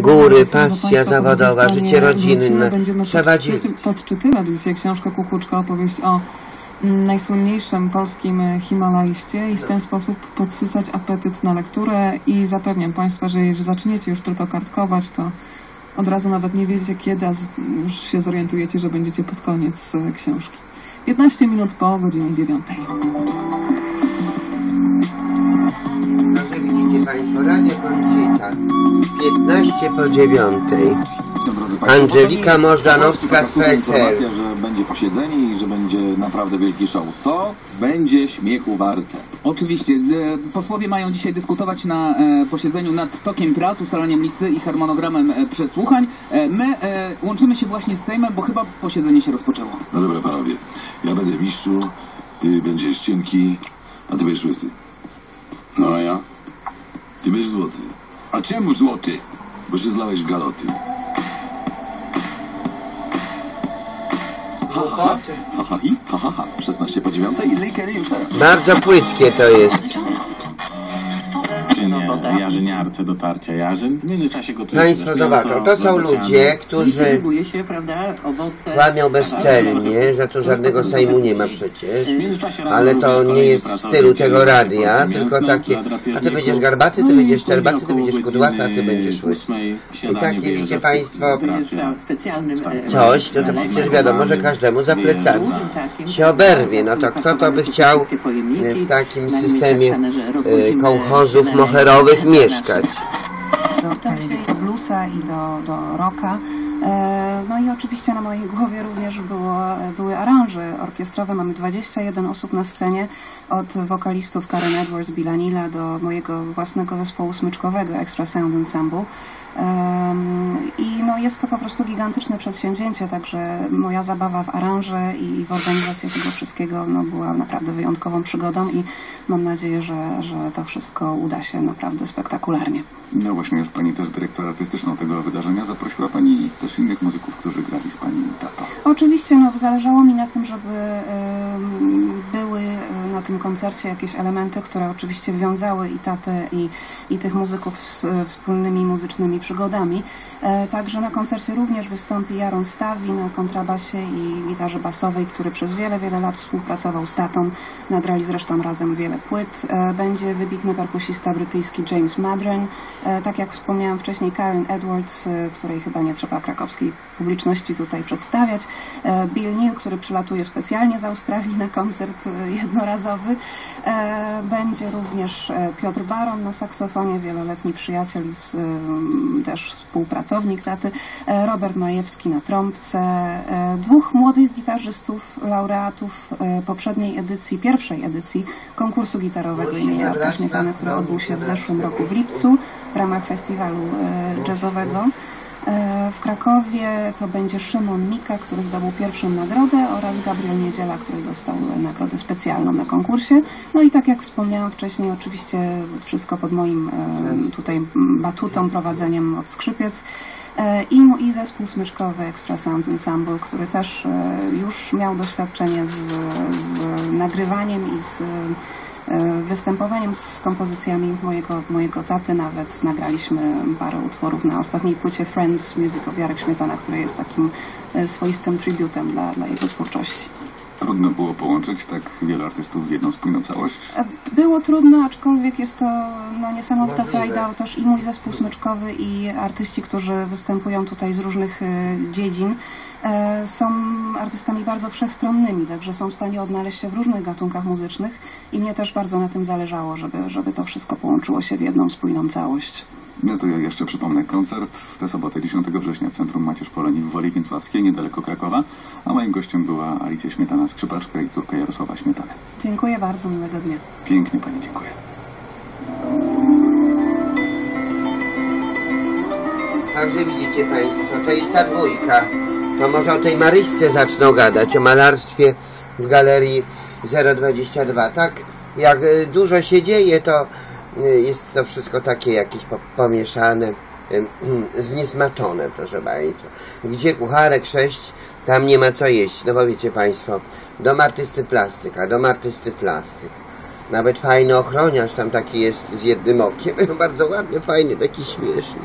Góry, pasja zawodowa, życie rodzinne. Trzeba podczytywać dzisiaj książkę Kukuczka, opowieść o mm, najsłynniejszym polskim e, Himalaiście i w ten sposób podsycać apetyt na lekturę i zapewniam Państwa, że jeżeli zaczniecie już tylko kartkować, to od razu nawet nie wiecie kiedy, a już się zorientujecie, że będziecie pod koniec e, książki. 15 minut po godzinie 9. 15 po 9. Drodzy Państwo, Angelika Możdanowska z PSL. informacja, że będzie posiedzenie i że będzie naprawdę wielki show. To będzie śmiechu warte. Oczywiście. e, Posłowie mają dzisiaj dyskutować na e, posiedzeniu nad tokiem prac, ustalaniem listy i harmonogramem e, przesłuchań. E, My e, łączymy się właśnie z Sejmem, bo chyba posiedzenie się rozpoczęło. No dobra, panowie. Ja będę mistrzu, ty będziesz cienki, a ty będziesz łysy. No a ja? Ty będziesz złoty, A czemu złoty? Bo się zlałeś w galoty. Głupoty. Ha, ha, i, ha, ha, ha. 16 po 9 i likery już teraz. Bardzo płytkie to jest. Nie, jarzyniarce do tarcia jarzyn? W międzyczasie gotuje zobaczą, mięso to są ludzie, którzy Dystrybuuje się, prawda, owoce. kłamią bezczelnie, że tu żadnego Sejmu nie ma przecież. W międzyczasie rano Ale również to nie jest w stylu tego radia, tylko mięsną takie, dla a ty drapieżników. będziesz garbaty, No ty i będziesz czerbaty, ty będziesz kudłaty, a ty będziesz łysy. I wyjeżdża widzicie Państwo trafia. w specjalnym e, coś, to, to przecież wiadomo, że każdemu za plecami się oberwie. No to kto to by chciał e, w takim systemie e, kołchozów moherowych mieszkać? Się i do bluesa i do, do rocka. E, No i oczywiście na mojej głowie również było, były aranże orkiestrowe. Mamy 21 osób na scenie, od wokalistów Karen Edwards, Billa Nila do mojego własnego zespołu smyczkowego Extra Sound Ensemble. Em, I jest to po prostu gigantyczne przedsięwzięcie, także moja zabawa w aranże i w organizację tego wszystkiego no, była naprawdę wyjątkową przygodą i mam nadzieję, że, że to wszystko uda się naprawdę spektakularnie. No właśnie, jest Pani też dyrektor artystyczną tego wydarzenia. Zaprosiła Pani też innych muzyków, którzy grali z Pani tato. Oczywiście, no, zależało mi na tym, żeby em, były e, na tym koncercie jakieś elementy, które oczywiście wiązały i tatę, i, i tych muzyków z e, wspólnymi muzycznymi przygodami. E, Także na koncercie również wystąpi Jaron Stawi na kontrabasie i gitarze basowej, który przez wiele, wiele lat współpracował z tatą. Nagrali zresztą razem wiele płyt. E, Będzie wybitny perkusista brytyjski James Madren. E, Tak jak wspomniałam wcześniej, Karen Edwards, e, której chyba nie trzeba krakowskiej publiczności tutaj przedstawiać. Bill Neal, który przylatuje specjalnie z Australii na koncert jednorazowy. Będzie również Piotr Baron na saksofonie, wieloletni przyjaciel, m, też współpracownik taty. E, Robert Majewski na trąbce. E, Dwóch młodych gitarzystów, laureatów e, poprzedniej edycji, pierwszej edycji konkursu gitarowego imienia Arka Śmietany, który odbył się w zeszłym roku w lipcu w ramach festiwalu jazzowego. W Krakowie to będzie Szymon Mika, który zdobył pierwszą nagrodę oraz Gabriel Niedziela, który dostał nagrodę specjalną na konkursie. No i tak jak wspomniałam wcześniej, oczywiście wszystko pod moim tutaj batutą, prowadzeniem od skrzypiec. E, I, I zespół smyczkowy Extra Sounds Ensemble, który też e, już miał doświadczenie z, z nagrywaniem i z e, występowaniem z kompozycjami mojego, mojego taty. Nawet nagraliśmy parę utworów na ostatniej płycie Friends Music of Jarek Śmietana, który jest takim swoistym tributem dla, dla jego twórczości. Trudno było połączyć tak wiele artystów w jedną spójną całość. E, Było trudno, aczkolwiek jest to no, niesamowita frajda. Też i mój zespół smyczkowy i artyści, którzy występują tutaj z różnych e, dziedzin e, są artystami bardzo wszechstronnymi, także są w stanie odnaleźć się w różnych gatunkach muzycznych i mnie też bardzo na tym zależało, żeby, żeby to wszystko połączyło się w jedną spójną całość. No to ja jeszcze przypomnę koncert w tę sobotę 10 września w Centrum Macierz Polonii w Woli Więcławskiej, niedaleko Krakowa, a moim gościem była Alicja Śmietana, skrzypaczka i córka Jarosława Śmietany. Dziękuję bardzo, miłego dnia. Pięknie Pani dziękuję. Także widzicie Państwo, to jest ta dwójka. To może o tej Maryśce zaczną gadać, o malarstwie w galerii 022. Tak, jak y, dużo się dzieje, to jest to wszystko takie jakieś po, pomieszane, zniesmaczone, proszę Państwa. Gdzie kucharek sześć, tam nie ma co jeść. No bo wiecie Państwo, dom artysty plastyka, dom artysty plastyk. Nawet fajny ochroniarz tam taki jest z jednym okiem. Bardzo ładny, fajny, taki śmieszny.